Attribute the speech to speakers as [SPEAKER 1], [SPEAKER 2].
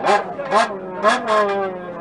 [SPEAKER 1] No,
[SPEAKER 2] no, no, no.